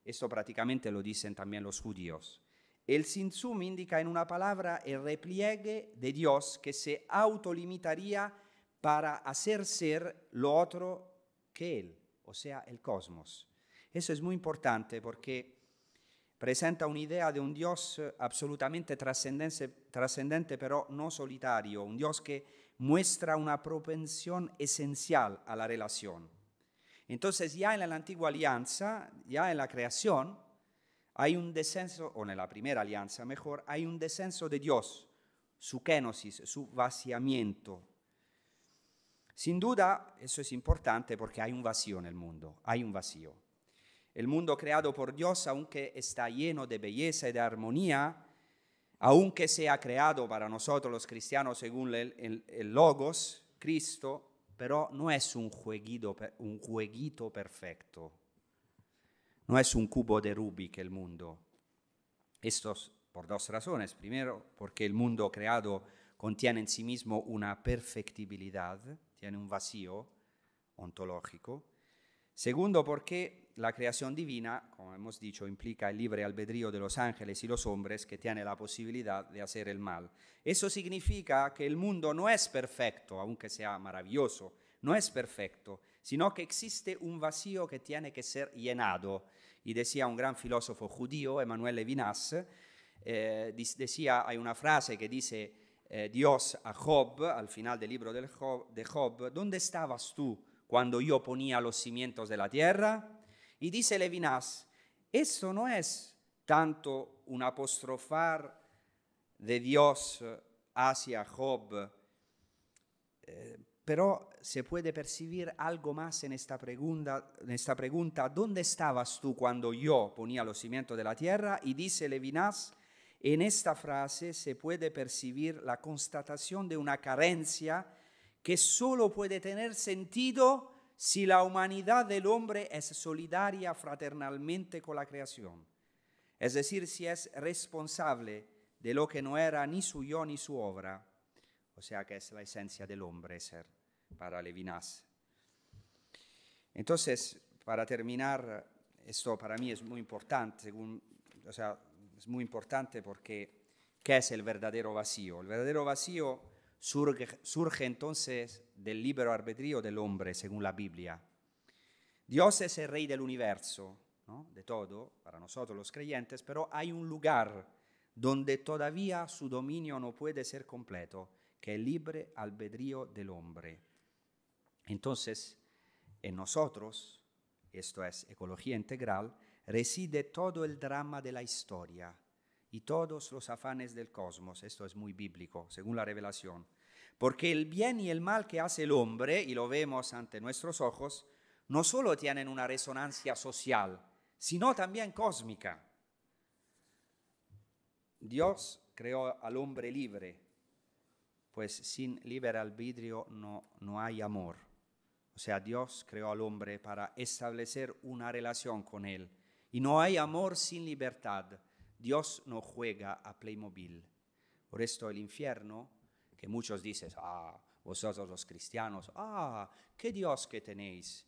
esto prácticamente lo dicen también los judíos. El sinsum indica en una palabra el repliegue de Dios que se autolimitaría para hacer ser lo otro que Él, o sea, el cosmos. Eso es muy importante porque presenta una idea de un Dios absolutamente trascendente, pero no solitario, un Dios que muestra una propensión esencial a la relación. Entonces ya en la antigua alianza, ya en la creación, hay un descenso, o en la primera alianza mejor, hay un descenso de Dios, su kenosis, su vaciamiento. Sin duda, eso es importante porque hay un vacío en el mundo, hay un vacío. El mundo creado por Dios, aunque está lleno de belleza y de armonía, aunque sea creado para nosotros los cristianos según el, el Logos, Cristo, pero no es un jueguito, perfecto. No es un cubo de Rubik el mundo. Esto por dos razones. Primero, porque el mundo creado contiene en sí mismo una perfectibilidad, tiene un vacío ontológico. Segundo, porque la creación divina, como hemos dicho, implica el libre albedrío de los ángeles y los hombres que tiene la posibilidad de hacer el mal. Eso significa que el mundo no es perfecto, aunque sea maravilloso, no es perfecto, sino que existe un vacío que tiene que ser llenado. Y decía un gran filósofo judío, Emmanuel Levinas, eh, decía, hay una frase que dice eh, Dios a Job, al final del libro de Job, ¿dónde estabas tú cuando yo ponía los cimientos de la tierra? Y dice Levinas, eso no es tanto un apostrofar de Dios hacia Job, eh, pero se puede percibir algo más en esta, pregunta, en esta pregunta, ¿dónde estabas tú cuando yo ponía los cimientos de la tierra? Y dice Levinas, en esta frase se puede percibir la constatación de una carencia que solo puede tener sentido si la humanidad del hombre es solidaria fraternalmente con la creación, es decir, si es responsable de lo que no era ni suyo ni su obra, o sea que es la esencia del hombre ser para Levinas. Entonces, para terminar, esto para mí es muy importante, o sea, es muy importante porque ¿qué es el verdadero vacío? El verdadero vacío surge, surge entonces del libre albedrío del hombre, según la Biblia. Dios es el rey del universo, de todo, para nosotros los creyentes, pero hay un lugar donde todavía su dominio no puede ser completo, que es el libre albedrío del hombre. Entonces, en nosotros, esto es ecología integral, reside todo el drama de la historia y todos los afanes del cosmos. Esto es muy bíblico, según la revelación. Porque el bien y el mal que hace el hombre, y lo vemos ante nuestros ojos, no solo tienen una resonancia social, sino también cósmica. Dios creó al hombre libre, pues sin libre albedrío no, no hay amor. O sea, Dios creó al hombre para establecer una relación con él. Y no hay amor sin libertad. Dios no juega a Playmobil. Por esto el infierno, que muchos dicen, ah, vosotros los cristianos, ah, qué Dios que tenéis.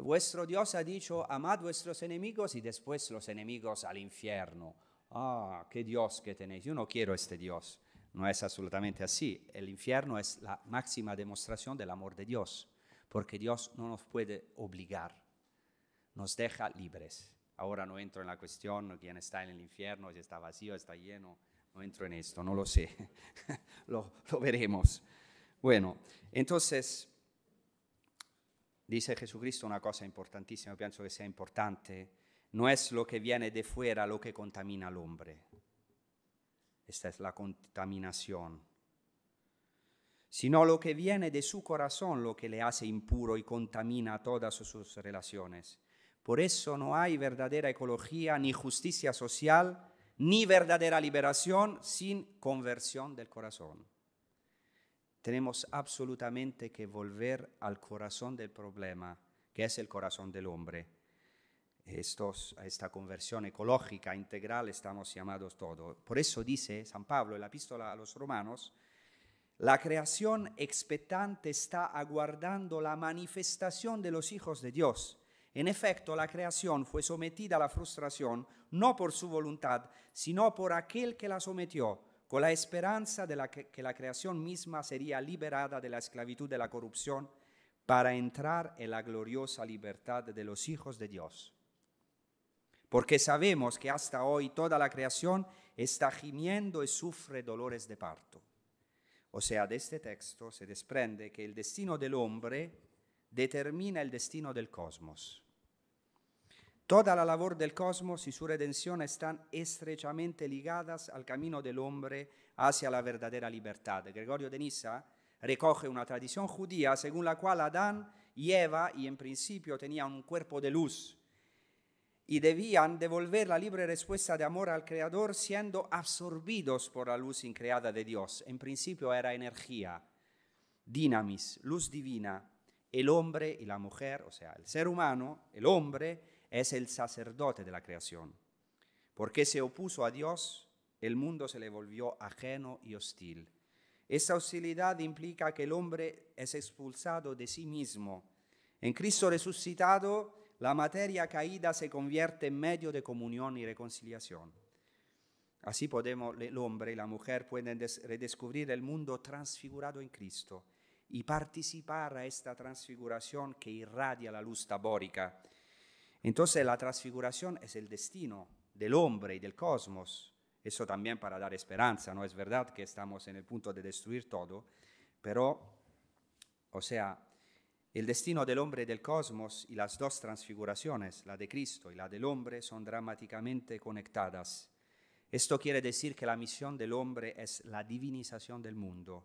Vuestro Dios ha dicho, amad vuestros enemigos y después los enemigos al infierno. Ah, qué Dios que tenéis. Yo no quiero este Dios. No es absolutamente así. El infierno es la máxima demostración del amor de Dios porque Dios no nos puede obligar, nos deja libres. Ahora no entro en la cuestión quién está en el infierno, si está vacío, está lleno, no entro en esto, no lo sé, lo, lo veremos. Bueno, entonces dice Jesucristo una cosa importantísima, pienso que sea importante, no es lo que viene de fuera lo que contamina al hombre, esta es la contaminación sino lo que viene de su corazón lo que le hace impuro y contamina todas sus relaciones. Por eso no hay verdadera ecología ni justicia social, ni verdadera liberación sin conversión del corazón. Tenemos absolutamente que volver al corazón del problema, que es el corazón del hombre. Esta conversión ecológica integral estamos llamados todos. Por eso dice San Pablo en la epístola a los romanos, la creación expectante está aguardando la manifestación de los hijos de Dios. En efecto, la creación fue sometida a la frustración no por su voluntad, sino por aquel que la sometió, con la esperanza de que, la creación misma sería liberada de la esclavitud de la corrupción para entrar en la gloriosa libertad de los hijos de Dios. Porque sabemos que hasta hoy toda la creación está gimiendo y sufre dolores de parto. O sea, de este texto se desprende que el destino del hombre determina el destino del cosmos. Toda la labor del cosmos y su redención están estrechamente ligadas al camino del hombre hacia la verdadera libertad. Gregorio de Nissa recoge una tradición judía según la cual Adán y Eva, y en principio tenían un cuerpo de luz, y debían devolver la libre respuesta de amor al Creador siendo absorbidos por la luz increada de Dios. En principio era energía, dinamis, luz divina. El hombre y la mujer, o sea, el ser humano, el hombre, es el sacerdote de la creación. Porque se opuso a Dios, el mundo se le volvió ajeno y hostil. Esa hostilidad implica que el hombre es expulsado de sí mismo. En Cristo resucitado, la materia caída se convierte en medio de comunión y reconciliación. Así podemos, el hombre y la mujer pueden redescubrir el mundo transfigurado en Cristo y participar a esta transfiguración que irradia la luz tabórica. Entonces la transfiguración es el destino del hombre y del cosmos. Eso también para dar esperanza, no es verdad que estamos en el punto de destruir todo, pero, o sea, el destino del hombre y del cosmos y las dos transfiguraciones, la de Cristo y la del hombre, son dramáticamente conectadas. Esto quiere decir que la misión del hombre es la divinización del mundo.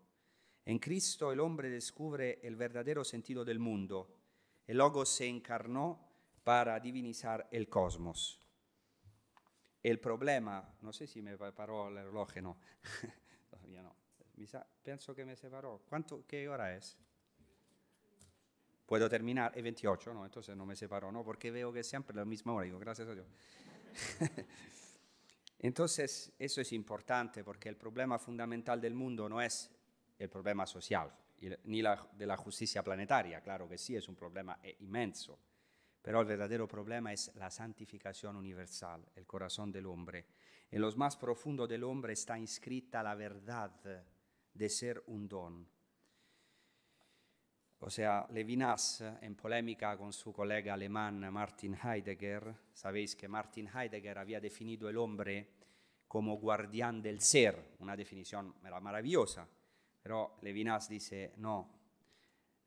En Cristo el hombre descubre el verdadero sentido del mundo. El Logos se encarnó para divinizar el cosmos. El problema, no sé si me paró el reloj, no, todavía no. Pienso que me separó. ¿Cuánto, ¿Qué hora es? ¿Puedo terminar? Es 28, ¿no? Entonces no me separo, ¿no? Porque veo que siempre la misma hora, digo, gracias a Dios. Entonces, eso es importante porque el problema fundamental del mundo no es el problema social, ni la, de la justicia planetaria, claro que sí, es un problema eh, inmenso, pero el verdadero problema es la santificación universal, el corazón del hombre. En lo más profundo del hombre está inscrita la verdad de ser un don. O sea, Levinas, en polémica con su colega alemán Martin Heidegger, sabéis que Martin Heidegger había definido el hombre como guardián del ser, una definición maravillosa, pero Levinas dice, no,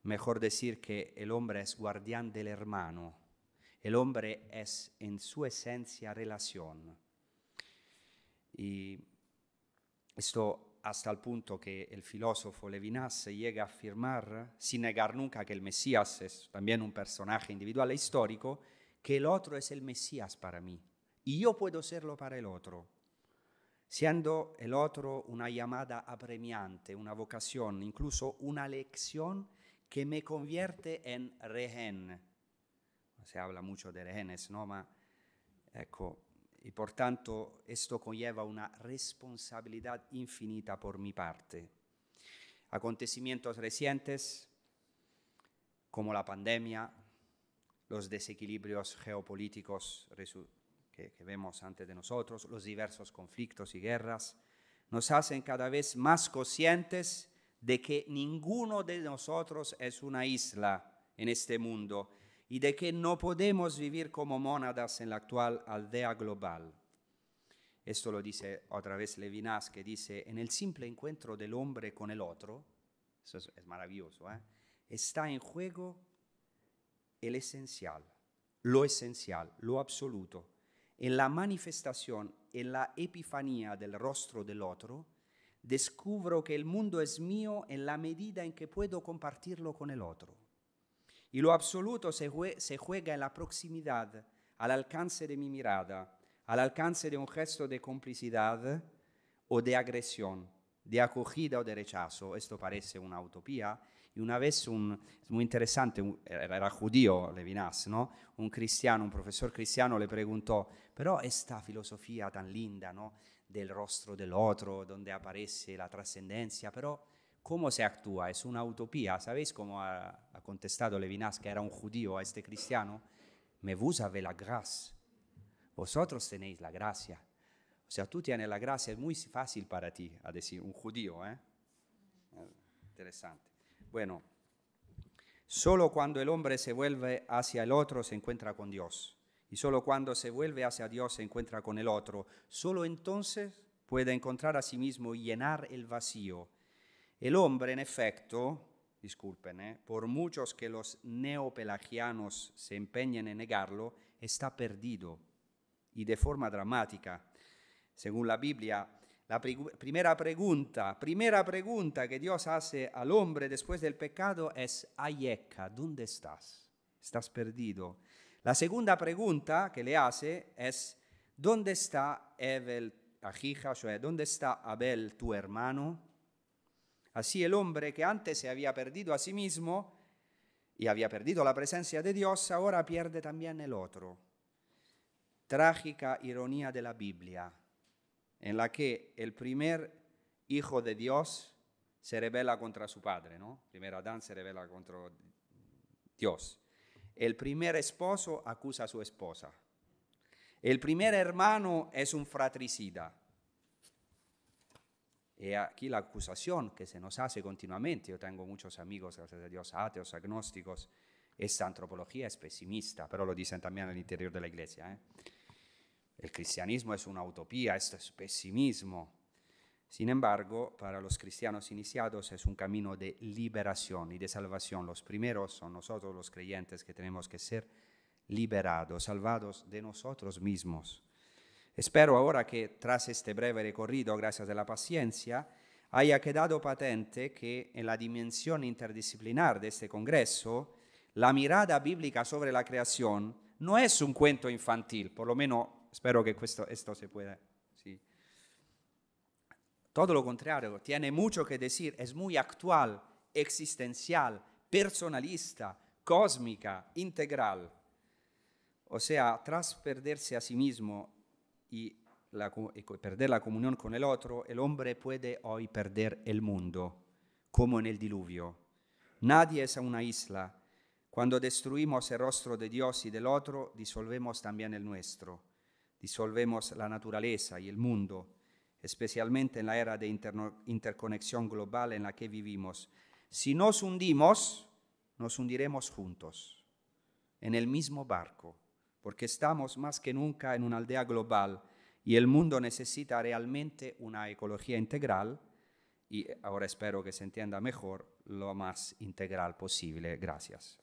mejor decir que el hombre es guardián del hermano, el hombre es en su esencia relación. Y esto hasta el punto que el filósofo Levinas llega a afirmar, sin negar nunca que el Mesías es también un personaje individual e histórico, que el otro es el Mesías para mí y yo puedo serlo para el otro, siendo el otro una llamada apremiante, una vocación, incluso una lección que me convierte en rehén. Se habla mucho de rehenes, ¿no? Ma, ecco, y por tanto esto conlleva una responsabilidad infinita por mi parte. Acontecimientos recientes como la pandemia, los desequilibrios geopolíticos que, que vemos ante de nosotros, los diversos conflictos y guerras, nos hacen cada vez más conscientes de que ninguno de nosotros es una isla en este mundo y de que no podemos vivir como mónadas en la actual aldea global. Esto lo dice otra vez Levinas, que dice, en el simple encuentro del hombre con el otro, eso es, maravilloso, ¿eh? está en juego el esencial, lo esencial, lo absoluto. En la manifestación, en la epifanía del rostro del otro, descubro que el mundo es mío en la medida en que puedo compartirlo con el otro. Y lo absoluto se, juega en la proximidad, al alcance de mi mirada, al alcance de un gesto de complicidad o de agresión, de acogida o de rechazo. Esto parece una utopía. Y una vez, un, muy interesante, era judío Levinas, ¿no? un cristiano, un profesor cristiano le preguntó, pero esta filosofía tan linda ¿no? del rostro del otro, donde aparece la trascendencia, pero ¿Cómo se actúa? ¿Es una utopía? ¿Sabéis cómo ha, contestado Levinas, que era un judío a este cristiano? Me vous avez la grâce. Vosotros tenéis la gracia. O sea, tú tienes la gracia, es muy fácil para ti, a decir, un judío. ¿eh? Interesante. Bueno, solo cuando el hombre se vuelve hacia el otro se encuentra con Dios. Y solo cuando se vuelve hacia Dios se encuentra con el otro. Solo entonces puede encontrar a sí mismo y llenar el vacío el hombre, en efecto, disculpen, por muchos que los neopelagianos se empeñen en negarlo, está perdido y de forma dramática. Según la Biblia, la primera pregunta, primera pregunta que Dios hace al hombre después del pecado es, Ayeka, ¿dónde estás? Estás perdido. La segunda pregunta que le hace es, ¿dónde está Evel, Ajija, ¿dónde está Abel, tu hermano? Así el hombre que antes se había perdido a sí mismo y había perdido la presencia de Dios, ahora pierde también el otro. Trágica ironía de la Biblia, en la que el primer hijo de Dios se revela contra su padre, ¿no? Primero Adán se revela contra Dios. El primer esposo acusa a su esposa. El primer hermano es un fratricida. Y aquí la acusación que se nos hace continuamente, yo tengo muchos amigos, gracias a Dios, ateos, agnósticos, esta antropología es pesimista, pero lo dicen también al interior de la iglesia. ¿eh? El cristianismo es una utopía, esto es pesimismo. Sin embargo, para los cristianos iniciados es un camino de liberación y de salvación. Los primeros son nosotros los creyentes que tenemos que ser liberados, salvados de nosotros mismos. Espero ahora que tras este breve recorrido, gracias a la haya quedado patente que en la dimensión interdisciplinar de este Congreso, la mirada bíblica sobre la creación no es un cuento infantil, por lo menos espero que esto se pueda. Sí. Todo lo contrario, tiene mucho que decir, es muy actual, existencial, personalista, cósmica, integral. O sea, tras perderse a sí mismo y, la, perder la comunión con el otro, el hombre puede hoy perder el mundo, como en el diluvio. Nadie es una isla. Cuando destruimos el rostro de Dios y del otro, disolvemos también el nuestro. Disolvemos la naturaleza y el mundo, especialmente en la era de interconexión global en la que vivimos. Si nos hundimos, nos hundiremos juntos, en el mismo barco, porque estamos más que nunca en una aldea global y el mundo necesita realmente una ecología integral y ahora espero que se entienda mejor lo más integral posible. Gracias.